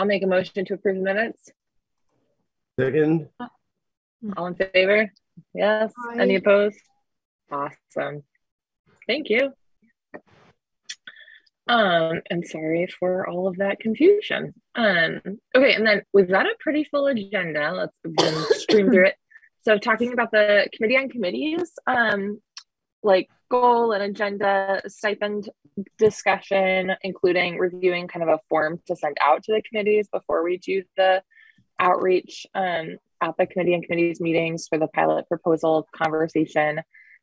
All right, I'll make a motion to approve the minutes. Second, All in favor? Yes. Any Aye. opposed? Awesome. Thank you. Um, and sorry for all of that confusion. Um, okay, and then we've got a pretty full agenda. Let's then stream through it. So talking about the committee on committees, um, like goal and agenda stipend discussion, including reviewing kind of a form to send out to the committees before we do the outreach um, at the committee and committees meetings for the pilot proposal conversation.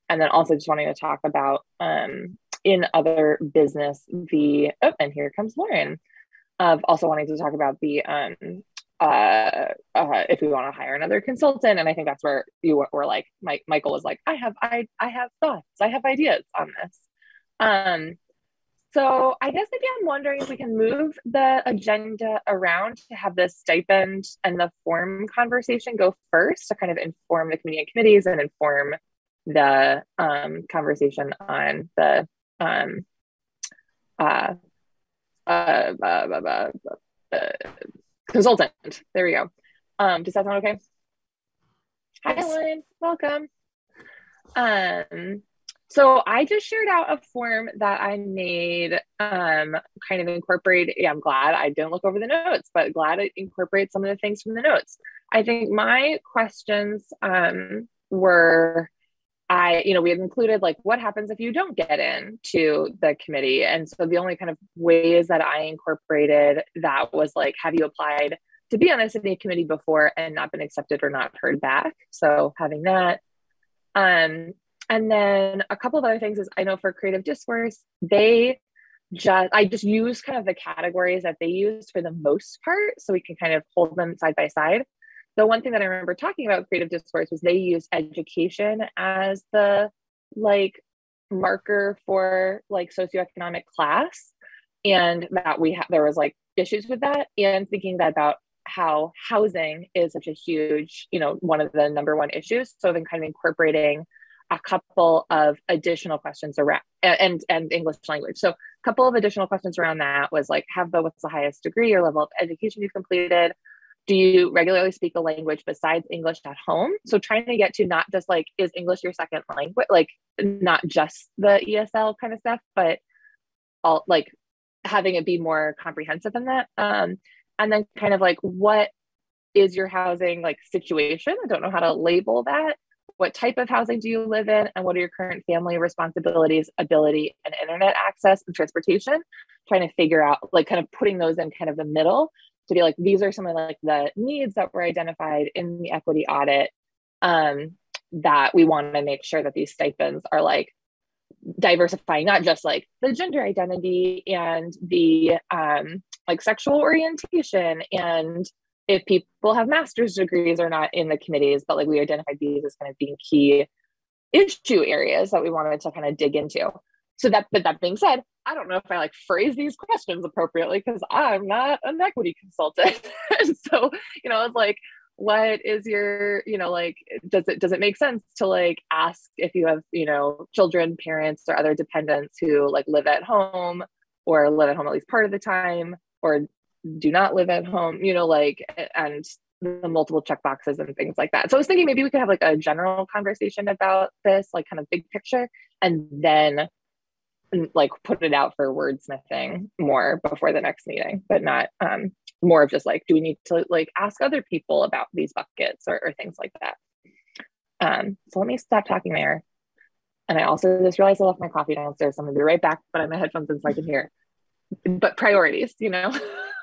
And then also just wanting to talk about um, in other business, the, oh, and here comes Lauren, of also wanting to talk about the, um, uh, uh, if we want to hire another consultant. And I think that's where you were, were like, Mike, Michael was like, I have, I, I have thoughts, I have ideas on this. Um, so I guess maybe I'm wondering if we can move the agenda around to have the stipend and the form conversation go first to kind of inform the committee and committees and inform the um, conversation on the um, uh, uh, uh, uh, uh, consultant. There we go. Um, does that sound okay? Hi, Yes. Lauren. Welcome. Um, so I just shared out a form that I made, um, kind of incorporate. Yeah, I'm glad I didn't look over the notes, but glad it incorporates some of the things from the notes. I think my questions um, were, I, you know, we had included like what happens if you don't get in to the committee, and so the only kind of ways that I incorporated that was like, have you applied to be on a city committee before and not been accepted or not heard back? So having that. Um, and then a couple of other things is I know for creative discourse, they just I just use kind of the categories that they use for the most part, so we can kind of hold them side by side. The one thing that I remember talking about creative discourse was they use education as the like marker for like socioeconomic class, and that we have there was like issues with that, and thinking that about how housing is such a huge, you know, one of the number one issues. So then kind of incorporating a couple of additional questions around and and English language. So a couple of additional questions around that was like have the what's the highest degree or level of education you've completed? Do you regularly speak a language besides English at home? So trying to get to not just like is English your second language, like not just the ESL kind of stuff, but all like having it be more comprehensive than that. Um, and then kind of like what is your housing like situation? I don't know how to label that what type of housing do you live in and what are your current family responsibilities ability and internet access and transportation? Trying to figure out like kind of putting those in kind of the middle to be like these are some of like the needs that were identified in the equity audit um, that we want to make sure that these stipends are like diversifying not just like the gender identity and the um, like sexual orientation and if people have master's degrees or not in the committees, but like we identified these as kind of being key issue areas that we wanted to kind of dig into. So that, but that being said, I don't know if I like phrase these questions appropriately because I'm not an equity consultant. and so, you know, it's like, what is your, you know, like, does it does it make sense to like ask if you have, you know, children, parents, or other dependents who like live at home or live at home at least part of the time, or do not live at home, you know, like, and the multiple check boxes and things like that. So I was thinking maybe we could have like a general conversation about this, like kind of big picture, and then like put it out for wordsmithing more before the next meeting, but not um, more of just like, do we need to like ask other people about these buckets or, or things like that? Um, so let me stop talking there. And I also just realized I left my coffee downstairs. So I'm gonna be right back, but I have my headphones in so I can hear. But priorities, you know.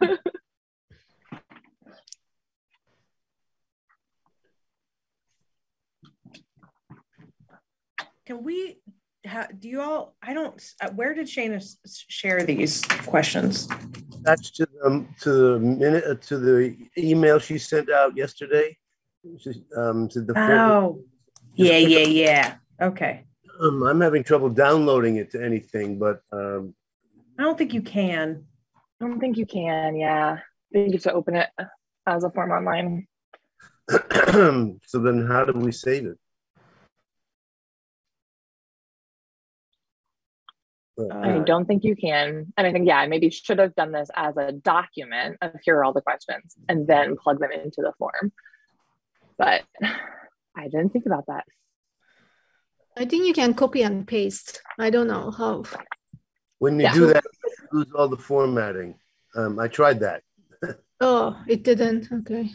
Can we, ha, do you all, I don't, uh, where did Shayna s- share these questions? that's to the, to the minute, uh, to the email she sent out yesterday. She, um, to the. Oh, yeah, yeah, yeah. Okay. Um, I'm having trouble downloading it to anything, but, um, I don't think you can. I don't think you can, yeah. I think you have to open it as a form online. so then how do we save it? I uh, don't think you can. And I think, yeah, I maybe should have done this as a document of here are all the questions and then plug them into the form. But I didn't think about that. I think you can copy and paste. I don't know how. When you Yeah. do that, you lose all the formatting. Um, I tried that. Oh, it didn't. Okay.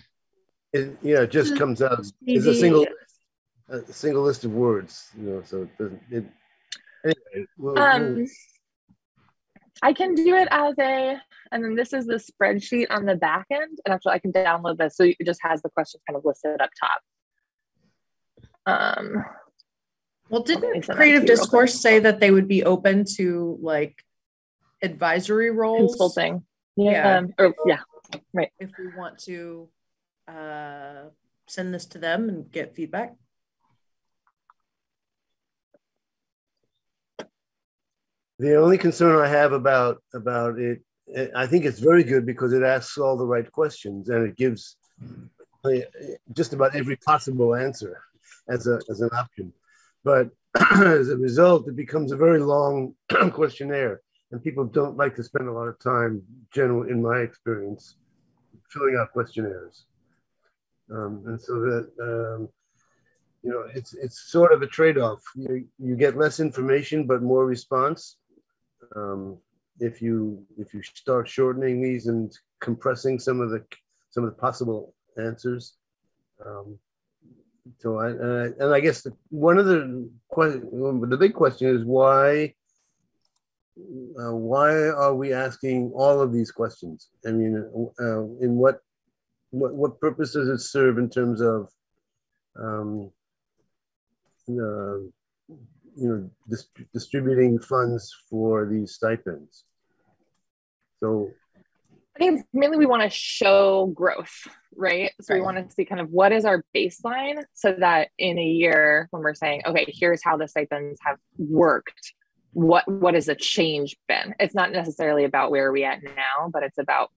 It, you know, it just comes out as it's a single, a single list of words, you know, so it doesn't, it, anyway. we'll- Um, I can do it as a, and then this is the spreadsheet on the back end. And actually, I can download this so it just has the questions kind of listed up top. Um, Well, didn't Creative to you real Discourse say that they would be open to like advisory roles? consulting. Yeah. Yeah. Um, or, yeah. If we want to uh, send this to them and get feedback. The only concern I have about, about it, I think it's very good because it asks all the right questions and it gives eh, just about every possible answer as a, as an option. But as a result, it becomes a very long questionnaire and people don't like to spend a lot of time, general, in my experience, filling out questionnaires. Um, and so that, um, you know, it's, it's sort of a trade-off. You, you get less information, but more response. Um, if you, if you start shortening these and compressing some of the, some of the possible answers. Um, so I, and I, and I guess the, one of the, que- the big question is why, uh, why are we asking all of these questions? I mean, uh, in what, what, what purpose does it serve in terms of, um, uh, you know, dis- distributing funds for these stipends? So, I think mainly we want to show growth, right? So we Right. want to see kind of what is our baseline so that in a year when we're saying, okay, here's how the stipends have worked, what what has the change been? It's not necessarily about where we are we at now, but it's about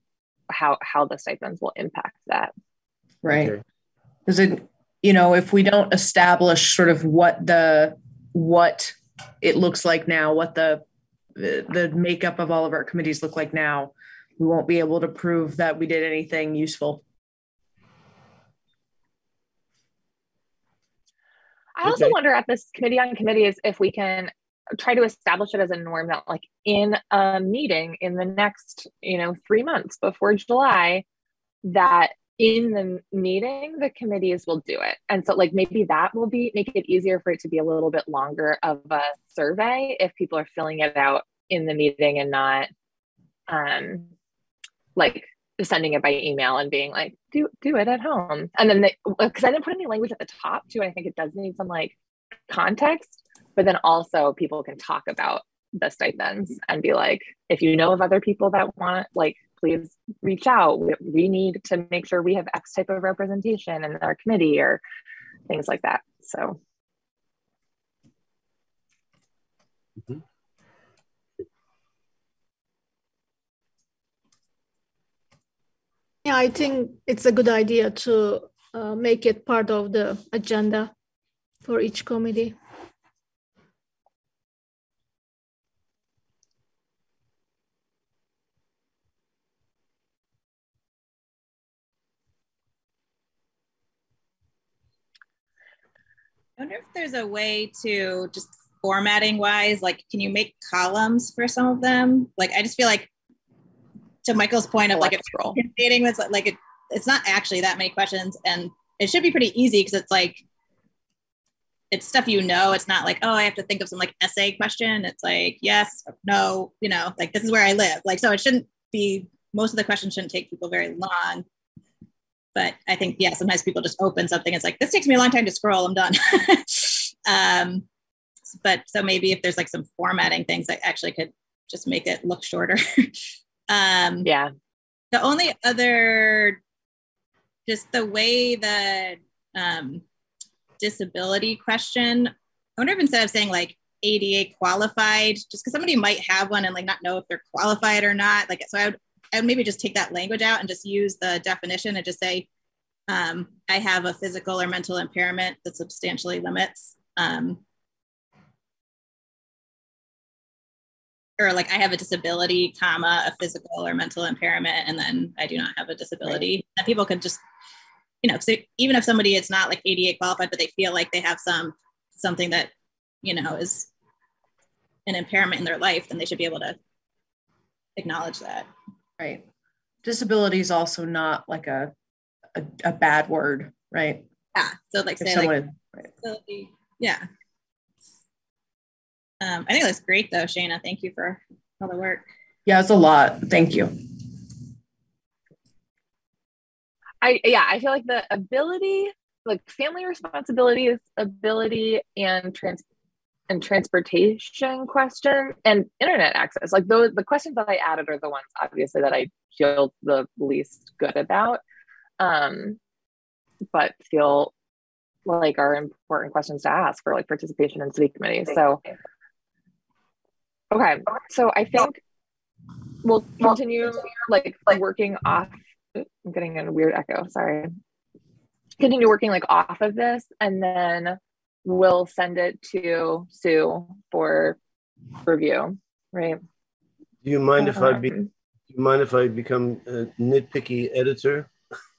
how how the stipends will impact that. Right. okay. Because it, you know, if we don't establish sort of what the what it looks like now, what the the, the makeup of all of our committees look like now, we won't be able to prove that we did anything useful. I also Okay. wonder at this committee on committees if we can try to establish it as a norm that like in a meeting in the next, you know, three months before July, that in the meeting the committees will do it. And so like maybe that will be make it easier for it to be a little bit longer of a survey if people are filling it out in the meeting and not um like sending it by email and being like do do it at home. And then because uh, i didn't put any language at the top too and i think it does need some like context but then also people can talk about the stipends and be like if you know of other people that want like please reach out. We need to make sure we have x type of representation in our committee or things like that. So Yeah, I think it's a good idea to uh, make it part of the agenda for each committee. I wonder if there's a way to just formatting wise, like, can you make columns for some of them? Like, I just feel like, to Michael's point of like, if scroll dating was like, it, it's not actually that many questions, and it should be pretty easy because it's like, it's stuff you know. It's not like, oh, I have to think of some like essay question. It's like, yes, no, you know, like this is where I live. Like, so it shouldn't be. Most of the questions shouldn't take people very long but I think yeah, sometimes people just open something. It's like this takes me a long time to scroll. I'm done. um, but so maybe if there's like some formatting things that actually could just make it look shorter. um, yeah the only other, just the way the um, disability question. I wonder if instead of saying like ADA qualified, just because somebody might have one and like not know if they're qualified or not. Like so, I would I would maybe just take that language out and just use the definition and just say, um, I have a physical or mental impairment that substantially limits. Um, or like I have a disability, comma, a physical or mental impairment, and then I do not have a disability. And people can just, you know, so even if somebody is not like ADA qualified, but they feel like they have some something that, you know, is an impairment in their life, then they should be able to acknowledge that. Right. Disability is also not like a a, a bad word, right? Yeah. So like If say like someone, right. disability. Yeah. Um, I think that's great though, Shayna. Thank you for all the work. yeah, it's a lot. Thank you. I yeah, I feel like the ability, like family responsibilities, ability, and trans and transportation question and internet access. Like those the questions that I added are the ones obviously that I feel the least good about. Um, but feel like are important questions to ask for like participation in city committees. So okay. So I think we'll continue like working off I'm getting a weird echo. Sorry. Continue working like off of this, and then we'll send it to Sue for review. Right. Do you mind if I be, do Um, you mind if I become a nitpicky editor?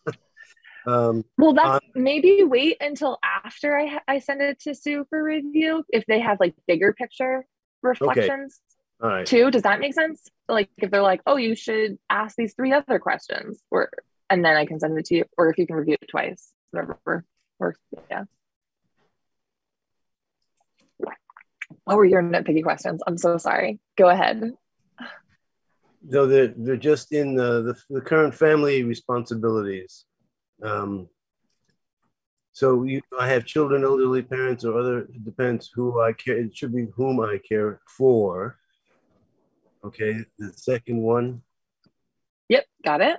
um, well, that's maybe wait until after I I send it to Sue for review if they have like bigger picture reflections all right. too. Does that make sense? Like if they're like, oh, you should ask these three other questions, or and then I can send it to you, or if you can review it twice, whatever works. Yeah. What were your nitpicky questions? I'm so sorry. Go ahead. No, they're they're just in the the, the current family responsibilities. Um, so you, I have children, elderly parents, or other it depends who I care. It should be whom I care for. Okay, the second one, Yep, got it.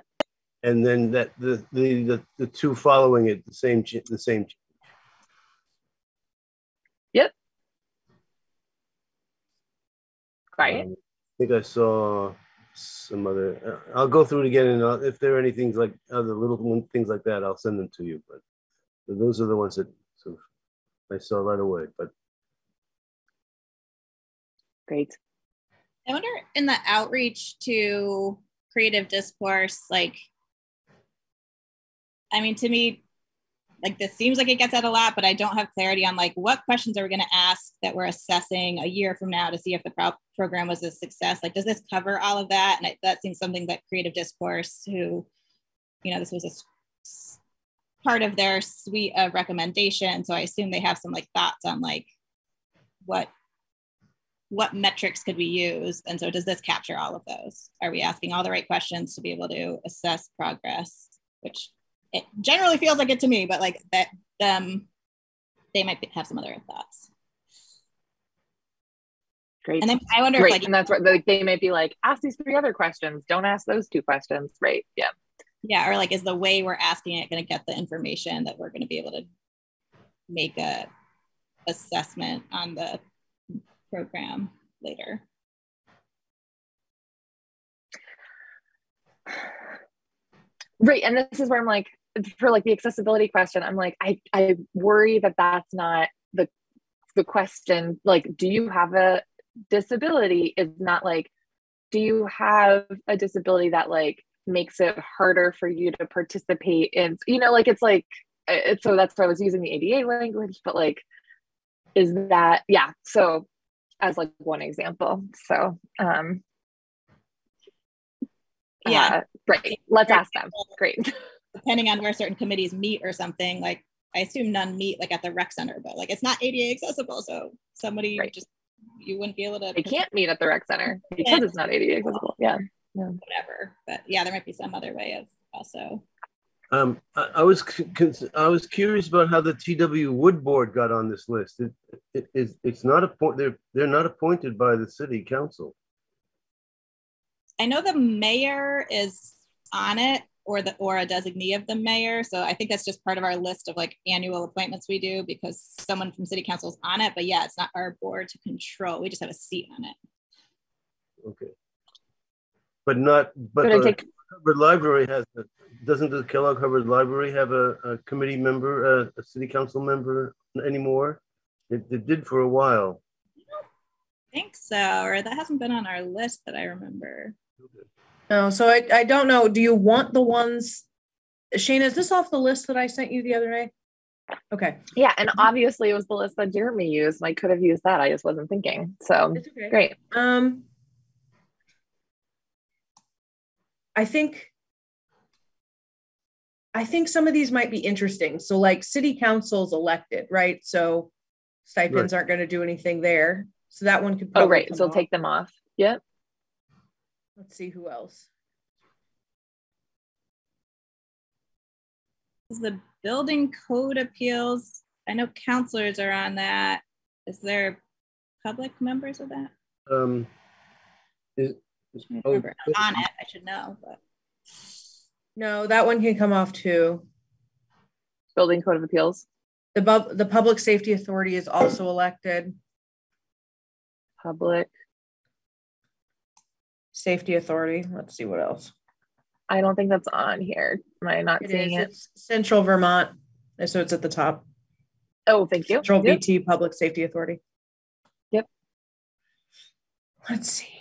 and then that the the the, the two following it, the same the same. ch- Right. Um, I think I saw some other. uh, I'll go through it again, and I'll, if there are any things like other little things like that, I'll send them to you. But those are the ones that sort of I saw right away. But Great. I wonder in the outreach to creative discourse, like, I mean, to me, like this seems like it gets at a lot, but I don't have clarity on like what questions are we going to ask that we're assessing a year from now to see if the pro- program was a success. Like, does this cover all of that? And I, that seems something that creative discourse, who, you know, this was a s- s- part of their suite of recommendations. So I assume they have some like thoughts on like what what metrics could we use? And so does this capture all of those? Are we asking all the right questions to be able to assess progress? Which it generally feels like it to me, but like that um they might have some other thoughts. Great. And then I wonder Great. if like and that's what like, they might be like, ask these three other questions. Don't ask those two questions. Right. Yeah. Yeah, or like is the way we're asking it going to get the information that we're going to be able to make a assessment on the program later? Right. And this is where I'm like, for like the accessibility question, I'm like, I, I worry that that's not the, the question. Like, do you have a disability is not like, do you have a disability that like makes it harder for you to participate in, you know, like it's like, it's so that's why I was using the ADA language, but like, is that, yeah. So as like one example. So, um, Yeah. uh, great. Let's ask them. Great. depending on where certain committees meet or something, like I assume none meet like at the rec center, but like it's not ADA accessible. So somebody Right. just you wouldn't be able to They can't meet at the rec center because it's not ADA accessible. Yeah. Whatever. But yeah, there might be some other way of also. um, I, I was I was curious about how the TW Wood Board got on this list. It, it, it's, it's not a point. They're they're not appointed by the city council. I know the mayor is on it or the or a designee of the mayor. So I think that's just part of our list of like annual appointments we do because someone from city council is on it. But yeah, it's not our board to control. We just have a seat on it. Okay. But not, but Could I the take- Hubbard Library has, a- doesn't the Kellogg Hubbard Library have a, a committee member, a, a city council member anymore? It, it did for a while. I don't think so, or that hasn't been on our list that I remember. Okay. No, so I, I don't know. Do you want the ones? Shane, is this off the list that I sent you the other day? Okay. Yeah, and obviously it was the list that Jeremy used. I could have used that. I just wasn't thinking. So It's okay. great. Um, I think I think some of these might be interesting. So, like city council's elected, right? So stipends aren't going to do anything there. So that one could. Oh, right. So off. take them off. Yep. Let's see who else. Is the building code appeals? I know counselors are on that. Is there public members of that? Um, is, I'm trying to Oh, remember. I'm on it. I should know, but No, that one can come off too. Building Code of Appeals. The bub, the public safety authority is also elected. Public. Safety authority. Let's see what else. I don't think that's on here. Am I not It seeing is. it? It's Central Vermont. So it's at the top. Oh, thank you. Central Yep. VT Public Safety Authority. Yep. Let's see.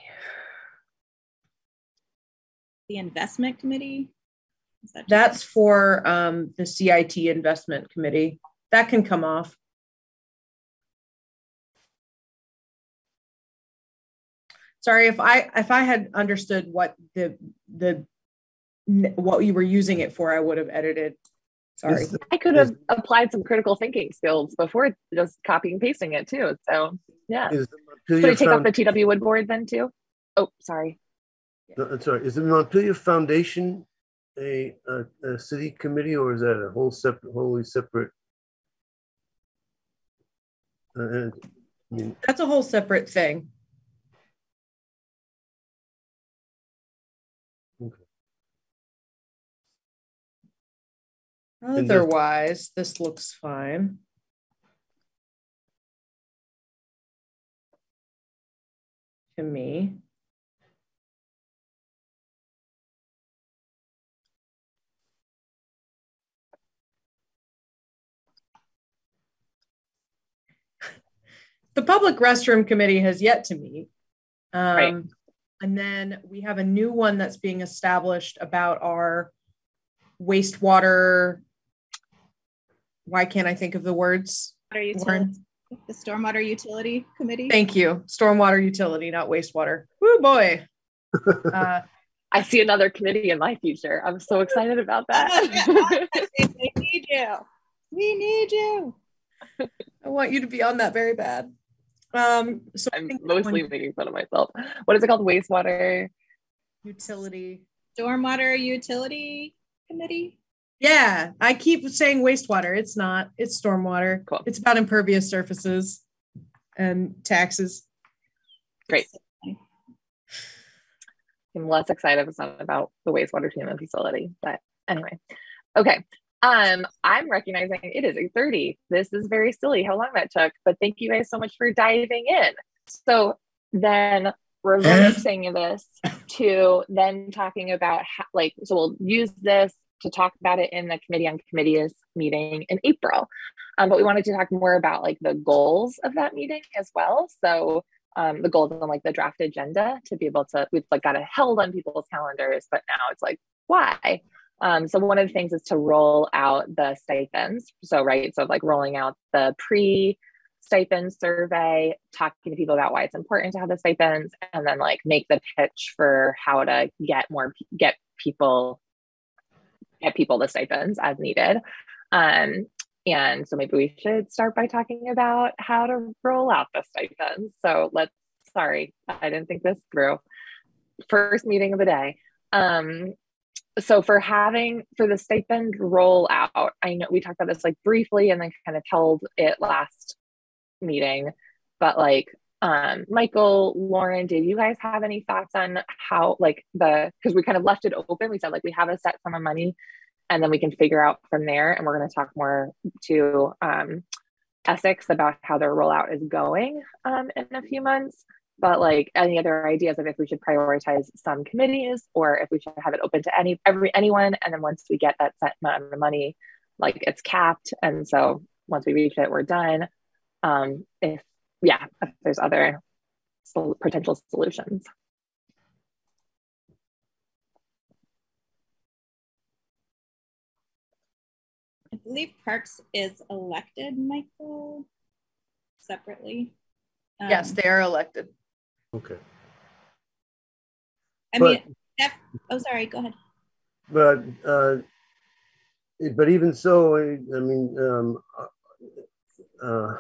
The investment committee. That just- That's for um, the CIT Investment Committee. That can come off. Sorry, if I, if I had understood what the, the, what you were using it for, I would have edited. Sorry. I could have applied some critical thinking skills before just copying and pasting it too. So yeah. is the Should I take off the TW Wood board then too? Oh, sorry. No, I'm sorry, is the Montpelier Foundation a, a, a city committee or is that a whole separate, wholly separate? Uh, I mean, That's a whole separate thing. Okay. Otherwise, this looks fine. To me. The Public Restroom Committee has yet to meet. Right. Um, And then we have a new one that's being established about our wastewater. Why can't I think of the words? Water Lauren. utility, the stormwater utility committee. Thank you. Stormwater utility, not wastewater. Woo boy. Uh, I see another committee in my future. I'm so excited about that. we need you. We need you. I want you to be on that very bad. Um, so I I'm mostly one- making fun of myself. What is it called? Wastewater. utility. Stormwater utility committee. Yeah, I keep saying wastewater. It's not. It's stormwater. Cool. It's about impervious surfaces and taxes. Great. I'm less excited if it's not about the wastewater treatment facility. But anyway, okay. Um, I'm recognizing it is 8:30. This is very silly how long that took, but thank you guys so much for diving in. So then reversing this to then talking about how, like, so we'll use this to talk about it in the committee on committees meeting in April. Um, but we wanted to talk more about like the goals of that meeting as well. So um, the goals on like the draft agenda to be able to we've like got it held on people's calendars, but now it's like why? Um, so one of the things is to roll out the stipends. So right, so like rolling out the pre stipend survey, talking to people about why it's important to have the stipends, and then like make the pitch for how to get more get people get people the stipends as needed. Um, and so maybe we should start by talking about how to roll out the stipends. So let's, sorry, I didn't think this through. First meeting of the day. Um, so for having for the stipend rollout, I know we talked about this like briefly and then kind of held it last meeting, but like um Michael, Lauren, did you guys have any thoughts on how like the because we kind of left it open? We said like we have a set sum of money and then we can figure out from there. And we're going to talk more to um, Essex about how their rollout is going um, in a few months. But like any other ideas of if we should prioritize some committees or if we should have it open to any every anyone, and then once we get that set amount of money, like it's capped, and so once we reach it, we're done. Um, if yeah, if there's other potential solutions. I believe Parks is elected, Michael, separately. Um, Yes, they are elected. Okay. I but- mean, Jeff, oh, sorry, go ahead. But uh, but even so, I I mean, um, uh,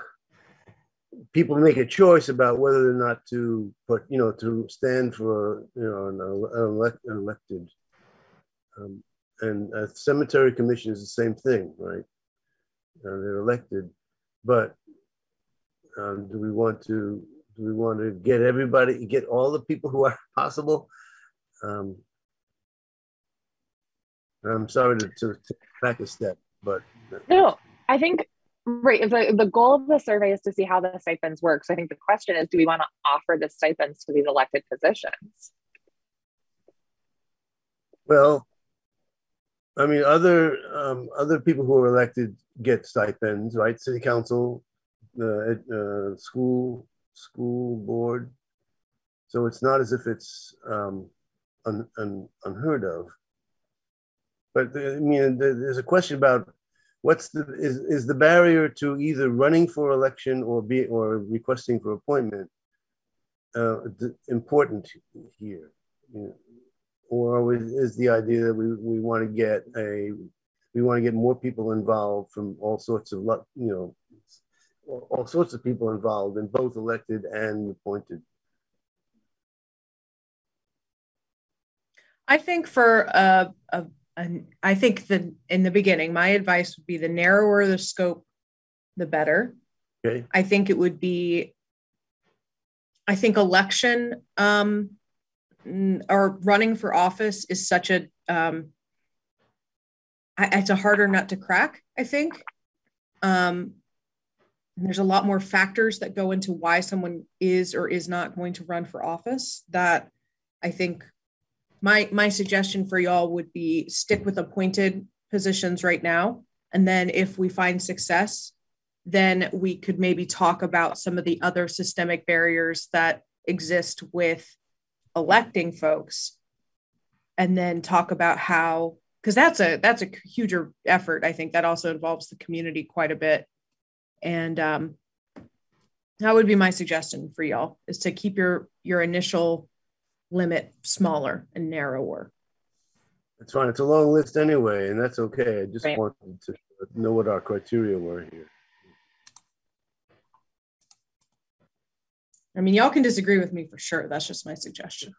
people make a choice about whether or not to put, you know, to stand for, you know, an, an elected. Um, and a cemetery commission is the same thing, right? Uh, they're elected, but um, do we want to? Do we want to get everybody, get all the people who are possible? Um, I'm sorry to, to, to back a step, but No, I think right. The, the goal of the survey is to see how the stipends work. So I think the question is, do we want to offer the stipends to these elected positions? well, I mean, other um, other people who are elected get stipends, right? City council, uh, uh, school school board. So it's not as if it's um, un, un, unheard of. But I mean, there- there's a question about what's the is, is the barrier to either running for election or be or requesting for appointment uh, important here, you know, or is the idea that we, we want to get a we want to get more people involved from all sorts of you know all, sorts of people involved in both elected and appointed. I think for uh, a, an, I think the in the beginning, my advice would be the narrower the scope, the better. Okay. I think it would be. I think election um, or running for office is such a. Um, I, it's a harder nut to crack. I think. Um, and there's a lot more factors that go into why someone is or is not going to run for office that I think my my suggestion for y'all would be stick with appointed positions right now. And then if we find success then we could maybe talk about some of the other systemic barriers that exist with electing folks and then talk about how because that's a that's a huger effort i think that also involves the community quite a bit and um that would be my suggestion for y'all is to keep your your initial limit smaller and narrower. That's fine. It's a long list anyway, and that's okay. I just Right. wanted to know what our criteria were here. I mean, y'all can disagree with me for sure. That's just my suggestion.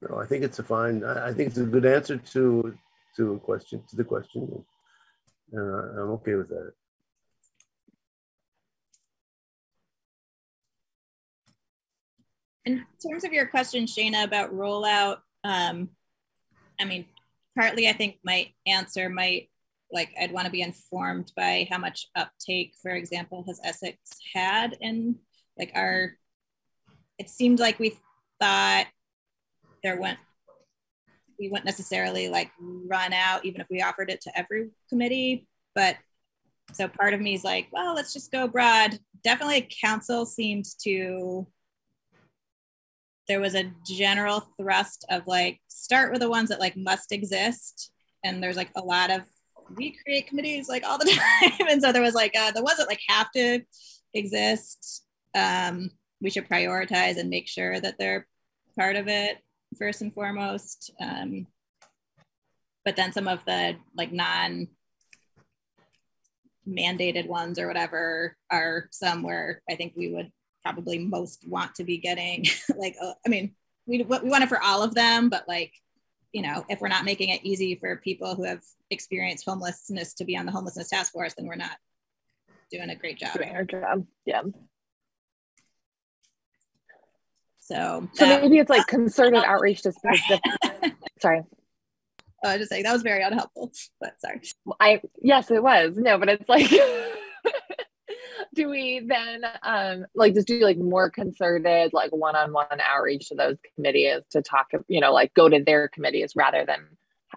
No, I think it's a fine. I, think it's a good answer to to a question to the question. Uh, I'm okay with that. In terms of your question, Shayna, about rollout, um, I mean, partly I think my answer might like I'd want to be informed by how much uptake, for example, has Essex had in like our. It seemed like we thought there went we wouldn't necessarily like run out even if we offered it to every committee, but so part of me is like, well, let's just go broad. Definitely, council seems to there was a general thrust of like start with the ones that like must exist. And there's like a lot of we create committees like all the time. And so there was like uh, the ones that like have to exist um, we should prioritize and make sure that they're part of it first and foremost. Um, but then some of the like non mandated ones or whatever are some where i think we would probably most want to be getting like uh, i mean we, we want it for all of them but like you know if we're not making it easy for people who have experienced homelessness to be on the homelessness task force then we're not doing a great job Doing our job. Yeah. so So that- maybe it's like concerted outreach to specific. Sorry. i was just saying that was very unhelpful but sorry I yes, it was. No, but it's like do we then um like just do like more concerted like one-on-one outreach to those committees to talk you know like go to their committees rather than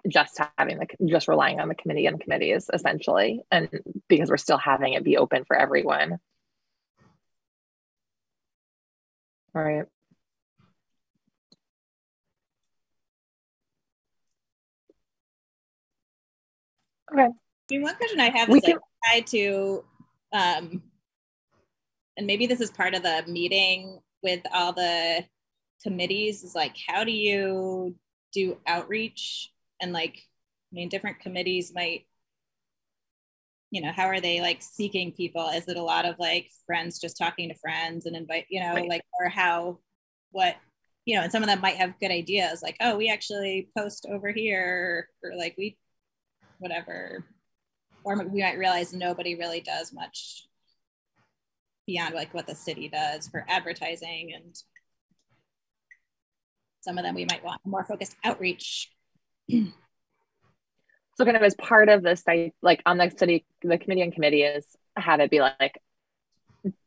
just having the just relying on the committee and committees essentially and because we're still having it be open for everyone? All right. Okay. I mean, one question I have we is can, like tied to um, and maybe this is part of the meeting with all the committees. Is like, how do you do outreach? And like, I mean, different committees might, you know, how are they like seeking people? Is it a lot of like friends just talking to friends and invite, you know, Right. like, or how, what, you know, and some of them might have good ideas, like, oh, we actually post over here, or like we, whatever, or we might realize nobody really does much beyond like what the city does for advertising and some of them we might want more focused outreach So kind of as part of the site, like on the city, the committee and committee is have it be like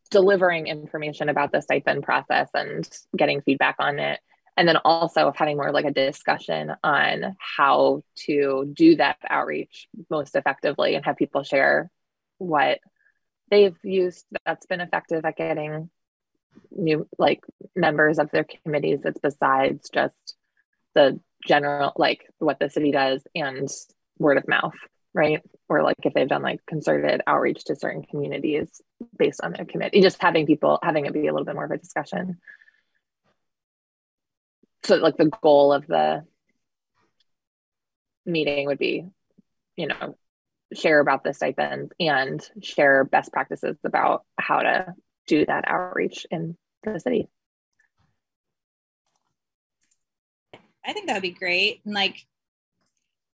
delivering information about the stipend process and getting feedback on it. And then also having more like a discussion on how to do that outreach most effectively and have people share what they've used that's been effective at getting new like members of their committees. It's besides just the general like what the city does and word of mouth, right? Or like if they've done like concerted outreach to certain communities based on their committee, just having people having it be a little bit more of a discussion. So like the goal of the meeting would be, you know, share about the stipend and share best practices about how to do that outreach in the city. i think that would be great. And like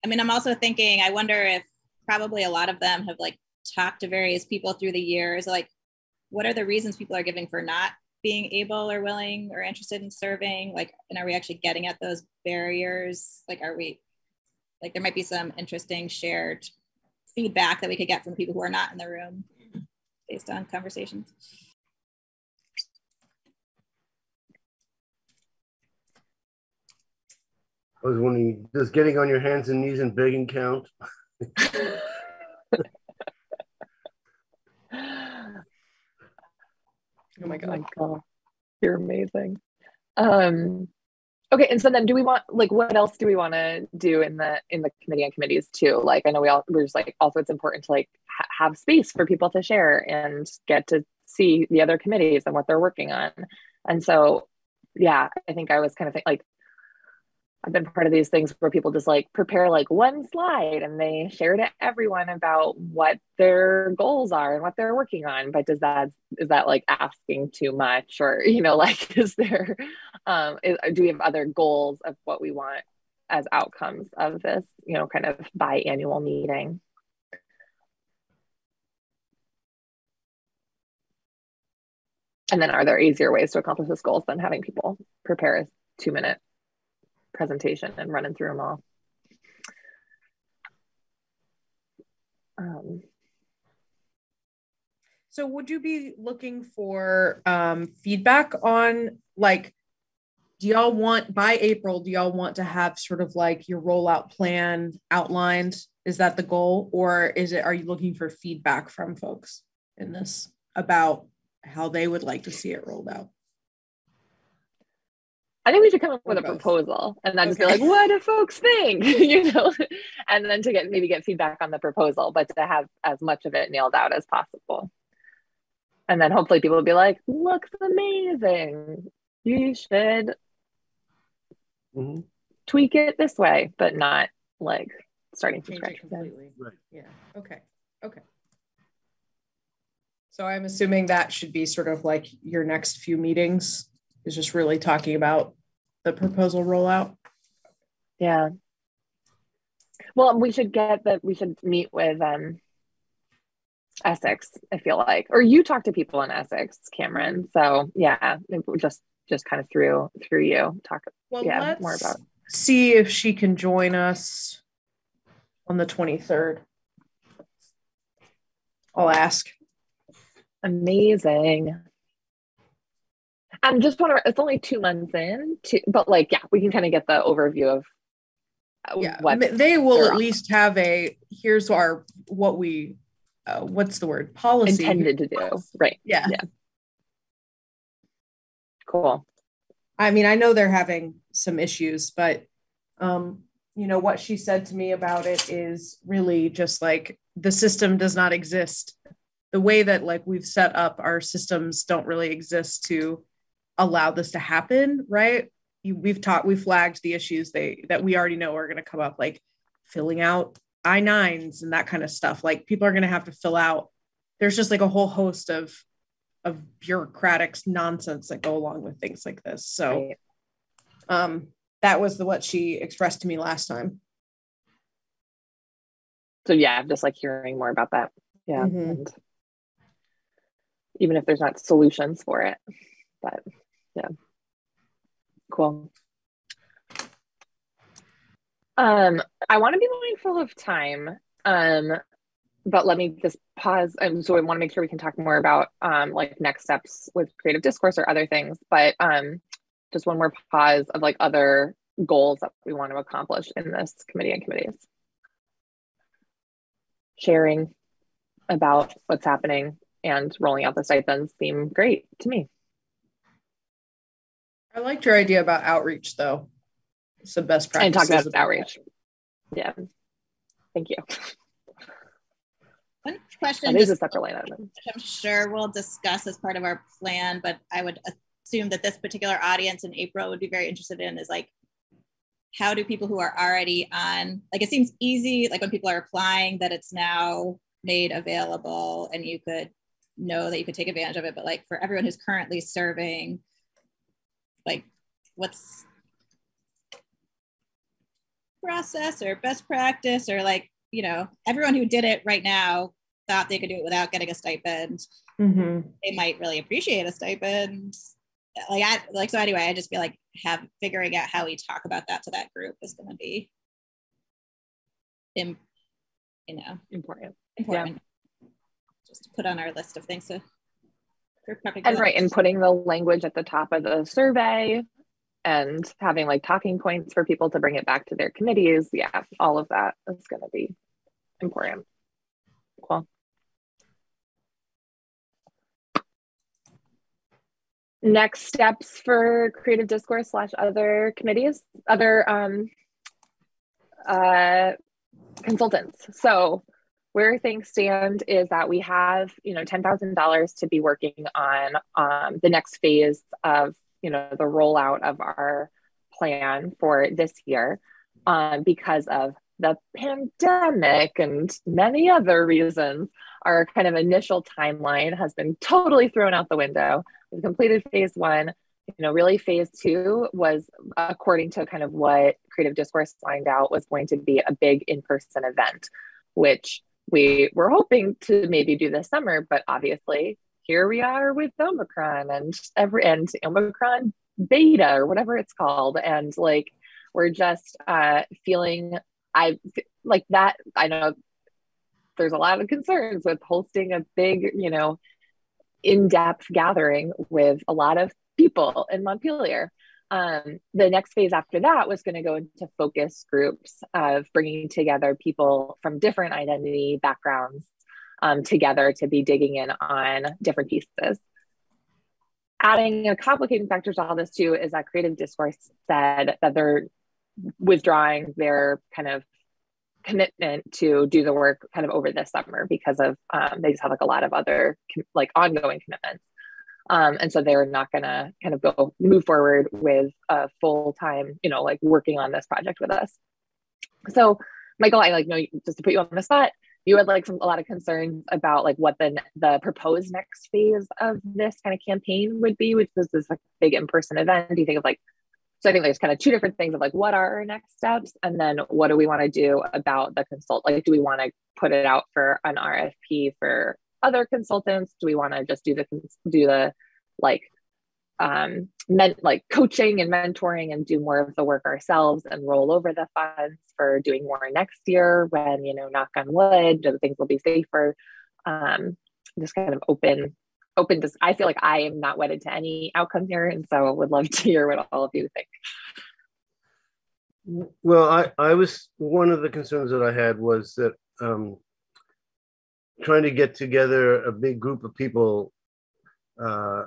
i mean i'm also thinking i wonder if probably a lot of them have like talked to various people through the years like what are the reasons people are giving for not being able or willing or interested in serving? Like and are we actually getting at those barriers? Like are we like there might be some interesting shared feedback that we could get from people who are not in the room based on conversations I was wondering, does getting on your hands and knees and begging count? Oh my god. God, you're amazing. Um, okay, and so then, do we want like what else do we want to do in the in the committee and committees too? Like, I know we all we're just like also it's important to like ha- have space for people to share and get to see the other committees and what they're working on. And so, yeah, I think I was kind of like I've been part of these things where people just like prepare like one slide and they share to everyone about what their goals are and what they're working on. But does that is that like asking too much, or you know, like is there um, is, do we have other goals of what we want as outcomes of this, you know, kind of biannual meeting? And then, are there easier ways to accomplish this goals than having people prepare a two minute presentation and running through them all. Um, So would you be looking for um, feedback on like, do y'all want by April, do y'all want to have sort of like your rollout plan outlined? Is that the goal? Or is it, are you looking for feedback from folks in this about how they would like to see it rolled out? I think we should come up with a proposal and then just be like, what do folks think? you know, and then to get maybe get feedback on the proposal, but to have as much of it nailed out as possible. And then hopefully people will be like, looks amazing. You should Mhm. tweak it this way, but not like starting from Change scratch. it completely. Right. Yeah. Okay. Okay. So I'm assuming that should be sort of like your next few meetings is just really talking about the proposal rollout. Yeah. Well, we should get that. We should meet with um, Essex. I feel like, or you talk to people in Essex, Cameron. So yeah, just just kind of through through you talk. Well, Yeah, let's more about- see if she can join us on the 23rd. I'll ask. Amazing. And just to. It's only two months in, to, but like yeah, we can kind of get the overview of uh, Yeah, what they will at least have a here's our what we uh, what's the word policy intended to do. Right. Yeah. Yeah. Cool. I mean, I know they're having some issues, but um, you know, what she said to me about it is really just like the system does not exist. The way that like we've set up our systems don't really exist to allow this to happen, right? You, we've taught, we flagged the issues they that we already know are going to come up, like filling out I nines and that kind of stuff. Like people are going to have to fill out. There's just like a whole host of of bureaucratic nonsense that go along with things like this. So, right. um, that was the what she expressed to me last time. So yeah, I'm just like hearing more about that. Yeah, mm-hmm. and even if there's not solutions for it, but yeah, cool. Um, I want to be mindful of time. Um, but let me just pause. And so I want to make sure we can talk more about um, like next steps with creative discourse or other things. But um, just one more pause of like other goals that we want to accomplish in this committee and committees. Sharing about what's happening and rolling out the stipends seem great to me. I liked your idea about outreach though some best practices. And talk about outreach. Yeah. Thank you. One question. That is a separate line item. I'm sure we'll discuss as part of our plan, but I would assume that this particular audience in April would be very interested in is like, how do people who are already on, like it seems easy, like when people are applying that it's now made available and you could know that you could take advantage of it. But like for everyone who's currently serving, like what's process or best practice or like you know everyone who did it right now thought they could do it without getting a stipend mm-hmm. they might really appreciate a stipend like i like so anyway i just feel like have figuring out how we talk about that to that group is going to be Im, you know important important yeah. just to put on our list of things to and right and putting the language at the top of the survey and having like talking points for people to bring it back to their committees. Yeah, all of that is going to be important. Cool. Next steps for creative discourse slash other committees, other um, uh, consultants. So where things stand is that we have, you know, $10,000 to be working on um, the next phase of you know the rollout of our plan for this year um, because of the pandemic and many other reasons. Our kind of initial timeline has been totally thrown out the window. We completed phase one. You know really phase two was according to kind of what creative discourse lined out was going to be a big in-person event which we were hoping to maybe do this summer but obviously here we are with Omicron and every and Omicron beta or whatever it's called. And like we're just uh feeling I like that. I know there's a lot of concerns with hosting a big, you know, in-depth gathering with a lot of people in Montpelier. Um, the next phase after that was going to go into focus groups of bringing together people from different identity backgrounds um, together to be digging in on different pieces. Adding a complicating factor to all this too is that Creative Discourse said that they're withdrawing their kind of commitment to do the work kind of over this summer because of um, they just have like a lot of other like ongoing commitments. Um, and so they're not going to kind of go move forward with a full time, you know, like working on this project with us. So, Michael, I like know just to put you on the spot you had like some a lot of concerns about like what the the proposed next phase of this kind of campaign would be, which was this like big in-person event. Do you think of like so I think there's kind of two different things of like what are our next steps and then what do we want to do about the consult like do we want to put it out for an RFP for other consultants? Do we want to just do the do the like um, meant like coaching and mentoring and do more of the work ourselves and roll over the funds for doing more next year when, you know, knock on wood, the things will be safer. Um, just kind of open, open to, I feel like I am not wedded to any outcome here. And so would love to hear what all of you think. Well, I, I was, one of the concerns that I had was that um, trying to get together a big group of people uh,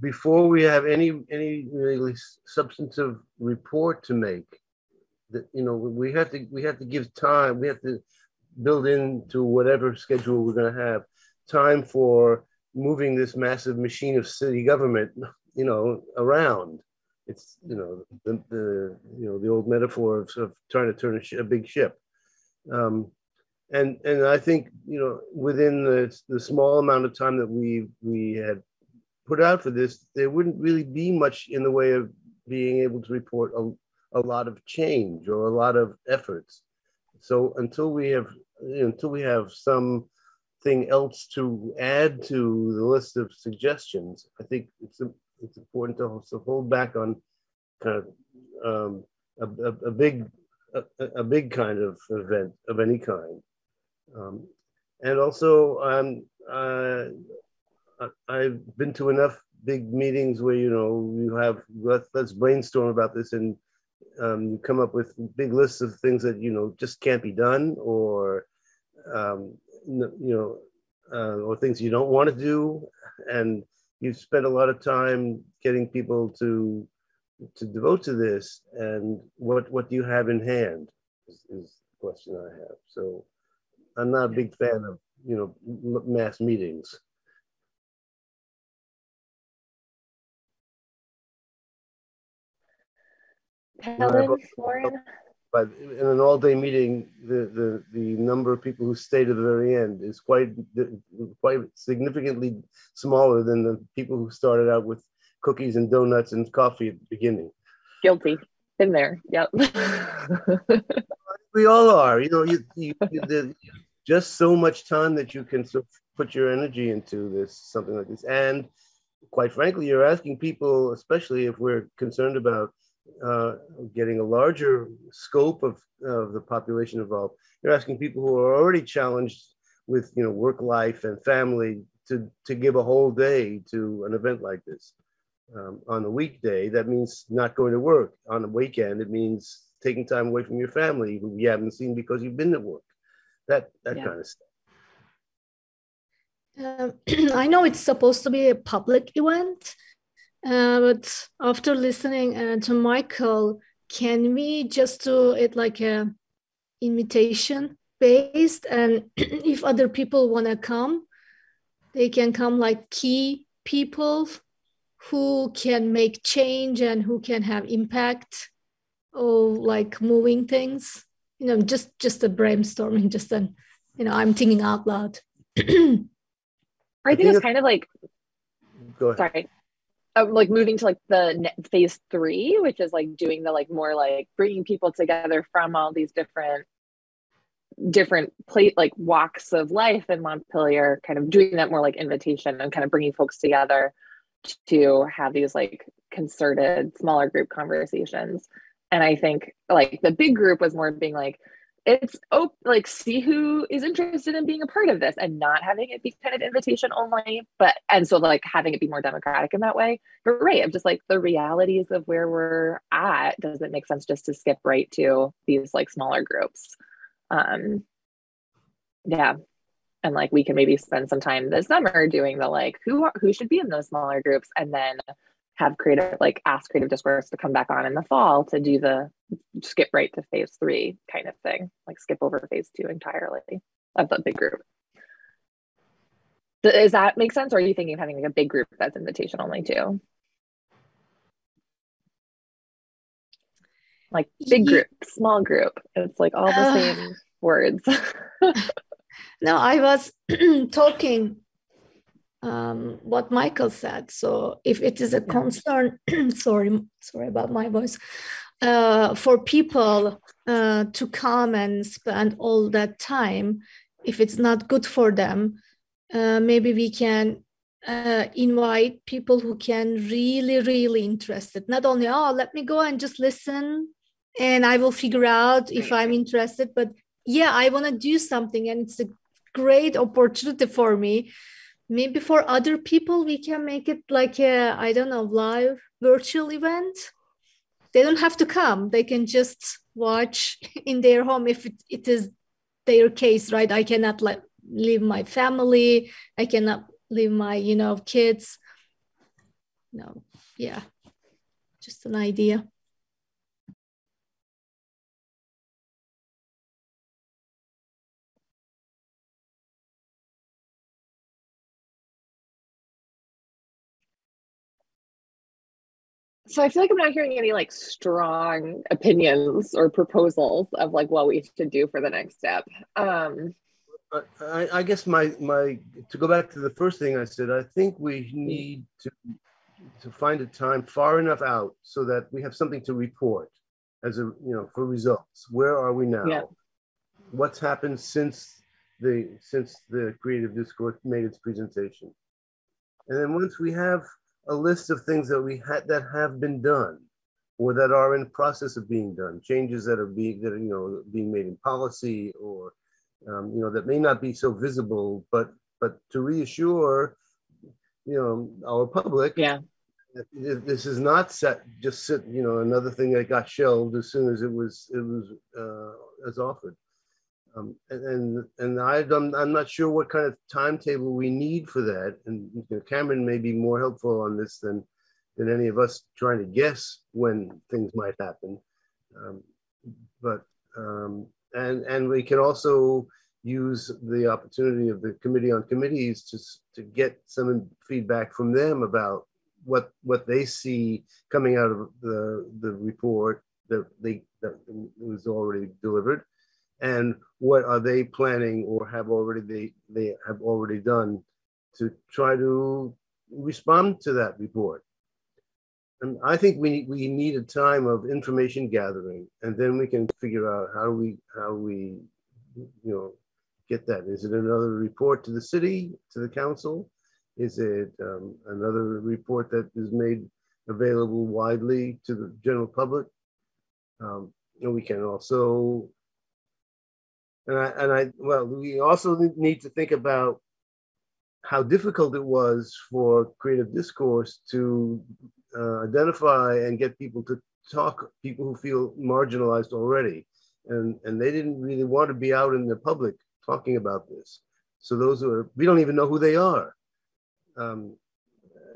before we have any any really substantive report to make that you know we have to we have to give time. We have to build into whatever schedule we're going to have time for moving this massive machine of city government, you know, around. It's you know the, the you know the old metaphor of, of trying to turn a, sh- a big ship. Um, and and I think you know within the, the small amount of time that we we had put out for this, there wouldn't really be much in the way of being able to report a, a lot of change or a lot of efforts. So until we have until we have something else to add to the list of suggestions, I think it's it's important to also hold back on kind of um, a, a, a, big a, a, big kind of event of any kind. Um, and also, um, uh, I've been to enough big meetings where you know you have let's, let's brainstorm about this and um, you come up with big lists of things that you know just can't be done or um, you know uh, or things you don't want to do. And you spend a lot of time getting people to to devote to this. And what what do you have in hand is, is the question i have. So i'm not a big fan of you know mass meetings Helen, Lauren? But in an all-day meeting, the, the, the number of people who stay to the very end is quite quite significantly smaller than the people who started out with cookies and donuts and coffee at the beginning. Guilty. Been there. Yep. we all are. You know, you, you, you just so much time that you can sort of put your energy into this something like this, and quite frankly, you're asking people, especially if we're concerned about uh, getting a larger scope of, of the population involved. You're asking people who are already challenged with you know work life and family to, to give a whole day to an event like this. Um, on a weekday, that means not going to work. On a weekend, it means taking time away from your family who you haven't seen because you've been at work. That that yeah. kind of stuff. Um, I know it's supposed to be a public event, uh, but after listening uh, to Michael, can we just do it like a invitation based? And if other people want to come, they can come like key people who can make change and who can have impact like moving things. You know, just just a brainstorming, just an you know, I'm thinking out loud. I think, I think it's kind of like. Go ahead. Sorry uh, like moving to like the phase three, which is like doing the like more like bringing people together from all these different different plate like walks of life in Montpelier, kind of doing that more like invitation and kind of bringing folks together to have these like concerted smaller group conversations. And I think like the big group was more being like, it's oh like see who is interested in being a part of this and not having it be kind of invitation only but and so like having it be more democratic in that way. But right, I'm just like the realities of where we're at does it make sense just to skip right to these like smaller groups. Um yeah. And like we can maybe spend some time this summer doing the like who who should be in those smaller groups and then have creative like ask creative discourse to come back on in the fall to do the skip right to phase three kind of thing like skip over phase two entirely of the big group. Does that make sense or are you thinking of having like a big group that's invitation only too? Like big group small group. It's like all the uh, same words. No i was talking um, what Michael said. So if it is a concern, sorry, sorry about my voice, uh, for people uh, to come and spend all that time, if it's not good for them, uh, maybe we can uh, invite people who can really, really interested. Not only oh, let me go and just listen, and I will figure out if I'm interested, but yeah, I want to do something, and it's a great opportunity for me maybe for other people we can make it like a i don't know live virtual event. They don't have to come. They can just watch in their home if it, it is their case right? I cannot let leave my family. I cannot leave my you know kids. No. Yeah. Just an idea so I feel like I'm not hearing any like strong opinions or proposals of like what we should do for the next step. Um, I, I guess my my to go back to the first thing I said, I think we need to to find a time far enough out so that we have something to report as a you know for results. Where are we now? Yeah. What's happened since the since the creative discourse made its presentation? And then once we have a list of things that we had that have been done or that are in process of being done, changes that are being that are, you know being made in policy or um, you know that may not be so visible, but but to reassure you know our public yeah. this is not set just sit you know another thing that got shelved as soon as it was it was uh, as offered um, and and, I, I'm, I'm not sure what kind of timetable we need for that. And you know, cameron may be more helpful on this than than any of us trying to guess when things might happen. Um, but um, and and we can also use the opportunity of the committee on committees to to get some feedback from them about what what they see coming out of the the report that they that was already delivered and what are they planning or have already they they have already done to try to respond to that report? And i think we we need a time of information gathering and then we can figure out how we how we you know get that. Is it another report to the city to the council? Is it um, another report that is made available widely to the general public? Um, and we can also, and I, and I, well, we also need to think about how difficult it was for creative discourse to uh, identify and get people to talk, people who feel marginalized already. And, and they didn't really want to be out in the public talking about this. So those are, we don't even know who they are um,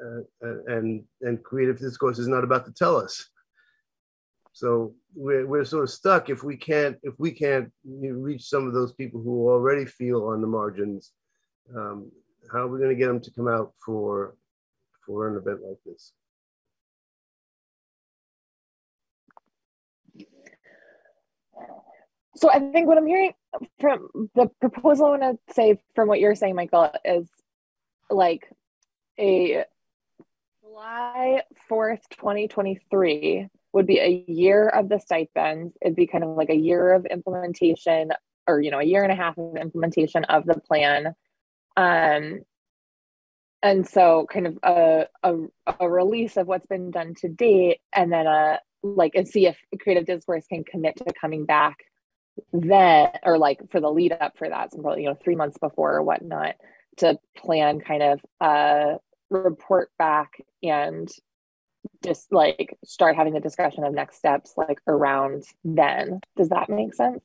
uh, and and creative discourse is not about to tell us. So we're, we're sort of stuck if we can't if we can't reach some of those people who already feel on the margins. Um, how are we going to get them to come out for for an event like this? So I think what I'm hearing from the proposal I want to say from what you're saying, Michael, is like a July 4th, 2023 would be a year of the stipends. It'd be kind of like a year of implementation or, you know, a year and a half of implementation of the plan. Um, and so kind of a, a, a release of what's been done to date and then a like and see if creative discourse can commit to coming back then or like for the lead up for that, so you know, three months before or whatnot to plan kind of uh report back and just like start having a discussion of next steps like around then does that make sense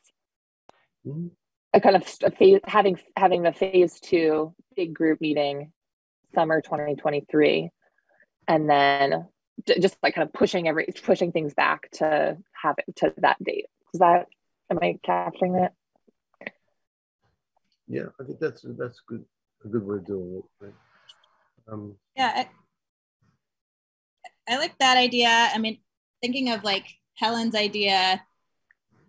mm-hmm. a kind of a phase, having having the phase two big group meeting summer 2023 and then just like kind of pushing every pushing things back to have it to that date is that am i capturing that yeah i think that's that's good a good way of doing it right? Um, yeah, I, I like that idea. I mean, thinking of like Helen's idea,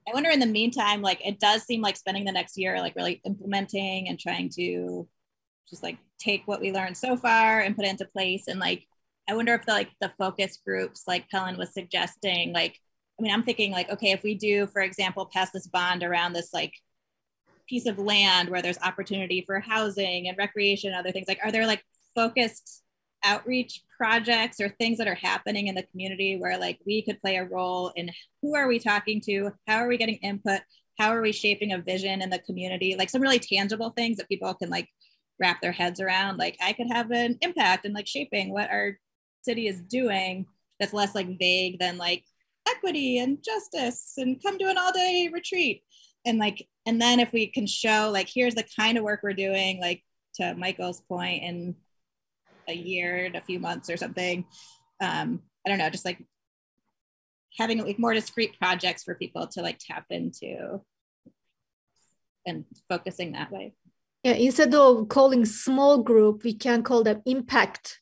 I wonder in the meantime, like it does seem like spending the next year, like really implementing and trying to just like take what we learned so far and put it into place. And like, I wonder if the like the focus groups, like Helen was suggesting, like, I mean, I'm thinking like, okay, if we do, for example, pass this bond around this like piece of land where there's opportunity for housing and recreation and other things, like, are there like focused outreach projects or things that are happening in the community where like we could play a role in who are we talking to how are we getting input how are we shaping a vision in the community like some really tangible things that people can like wrap their heads around like i could have an impact in like shaping what our city is doing that's less like vague than like equity and justice and come to an all day retreat. And like and then if we can show like here's the kind of work we're doing like to michael's point and a year and a few months or something. Um, I don't know, just like having like more discrete projects for people to like tap into and focusing that way. Yeah, instead of calling small group, we can call them impact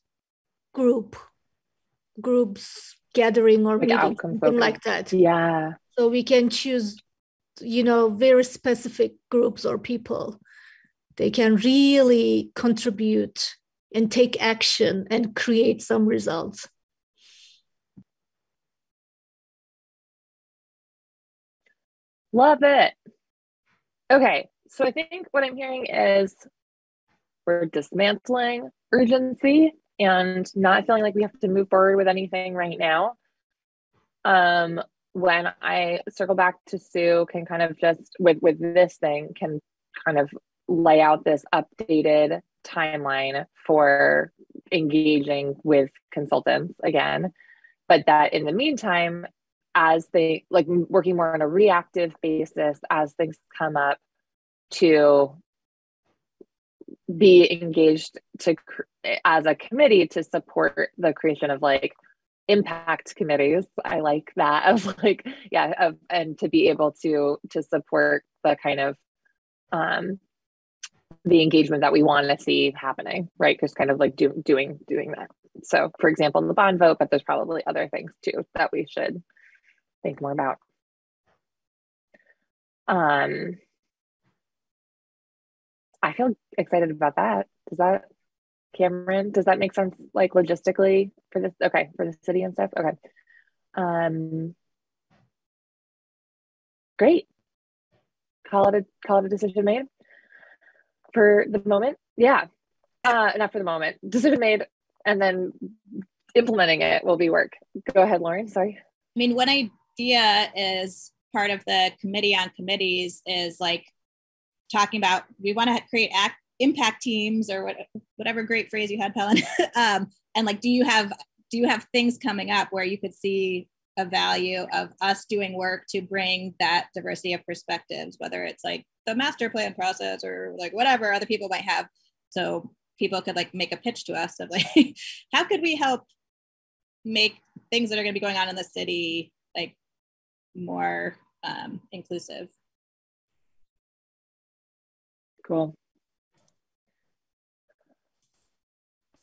group groups gathering or Like meeting, something focused. like that. Yeah. So we can choose, you know, very specific groups or people. They can really contribute and take action and create some results. Love it. Okay. So I think what I'm hearing is we're dismantling urgency and not feeling like we have to move forward with anything right now. Um, when I circle back to Sue, can kind of just with with this thing can kind of lay out this updated timeline for engaging with consultants again. But that in the meantime, as they like working more on a reactive basis as things come up to be engaged to as a committee to support the creation of like impact committees i like that of like yeah of, and to be able to to support the kind of um the engagement that we want to see happening right because kind of like do, doing doing that so for example in the bond vote but there's probably other things too that we should think more about um i feel excited about that does that Cameron, does that make sense like logistically for this? Okay, for the city and stuff. Okay. Um great. Call it a call it a decision made for the moment. Yeah. Uh not for the moment. Decision made and then implementing it will be work. Go ahead, Lauren. Sorry. I mean, one idea is part of the committee on committees is like talking about we want to create act impact teams or what, whatever great phrase you had, Pelin. um, and like, do you have do you have things coming up where you could see a value of us doing work to bring that diversity of perspectives, whether it's like the master plan process or like whatever other people might have. So people could like make a pitch to us of like, how could we help make things that are going to be going on in the city like more um, inclusive? Cool.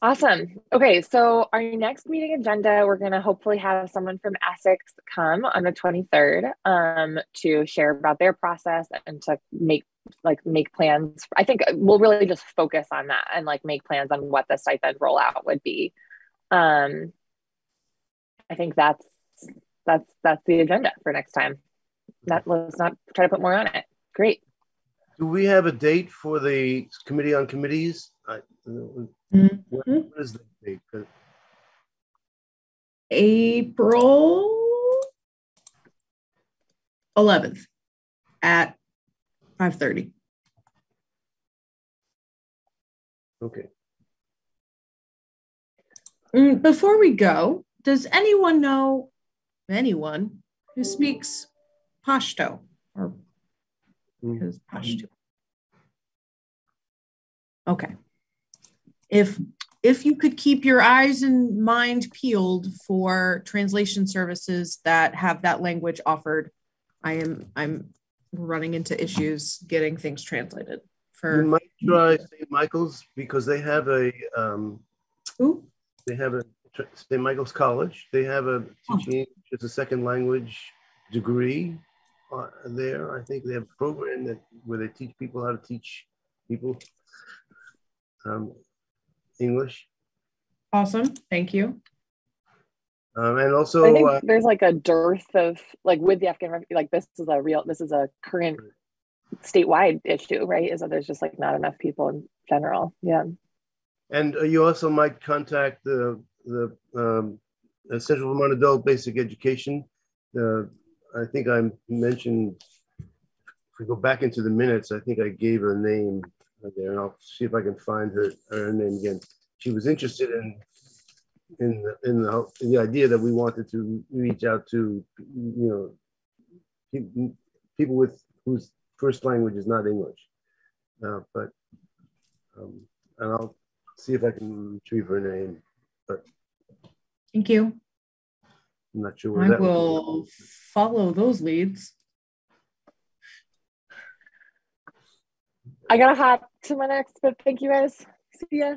Awesome. Okay, so our next meeting agenda, we're going to hopefully have someone from Essex come on the 23rd um, to share about their process and to make like make plans. I think we'll really just focus on that and like make plans on what the stipend rollout would be. Um, I think that's that's that's the agenda for next time. That let's not try to put more on it. Great. Do we have a date for the committee on committees? I, Mhm. what what is the date? April 11th at 5:30. Okay. Mm, Before we go, does anyone know anyone who speaks Pashto or Mm. Pashto? Okay. If if you could keep your eyes and mind peeled for translation services that have that language offered, I am I'm running into issues getting things translated for You might try St. Michael's because they have a um, who? they have a St. Michael's College. They have a teaching English as a second language degree uh, there. I think they have a program that where they teach people how to teach people um, English. Awesome. Thank you. Um, and I also, think uh, there's like a dearth of like with the Afghan ref- like this is a real this is a current statewide issue, right? Is that there's just like not enough people in general. Yeah. and uh, you also might contact the the um, Central Vermont Adult Basic Education. Uh, I think I mentioned. If we go back into the minutes, I think I gave a name there, and I'll see if I can find her, her name again. She was interested in in the, in the in the idea that we wanted to reach out to you know people with whose first language is not English, uh, but um, and I'll see if I can retrieve her name. But thank you. I'm not sure where I that will follow those leads. I gotta hop to my next, but thank you guys. See ya.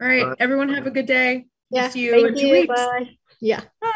All right. Bye. Everyone have a good day. Yeah. We'll see you thank in two you. weeks. Bye. Yeah. Bye.